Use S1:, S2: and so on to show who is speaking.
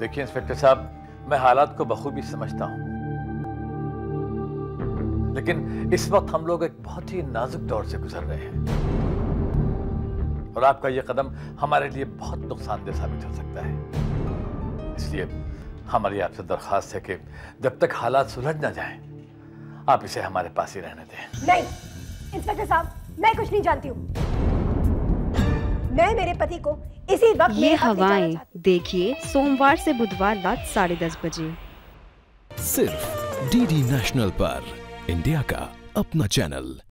S1: देखिए इंस्पेक्टर साहब मैं हालात को बखूबी समझता हूँ। लेकिन इस वक्त हम लोग एक बहुत ही नाजुक दौर से गुजर रहे हैं। और आपका यह कदम हमारे लिए बहुत नुकसानदेह साबित हो सकता है। इसलिए हमारी आपसे दरखास्त है कि जब तक हालात सुलझ ना जाएँ, आप इसे हमारे पास ही रहने दें।
S2: नहीं इंस्पेक्टर साहब मैं कुछ नहीं जानती हूँ। मैं मेरे पति को इसी वक्त
S3: ये हवाएँ देखिए सोमवार से बुधवार रात साढ़े दस बजे।
S4: सिर्फ़ डीडी नेशनल पर इंडिया का अपना चैनल।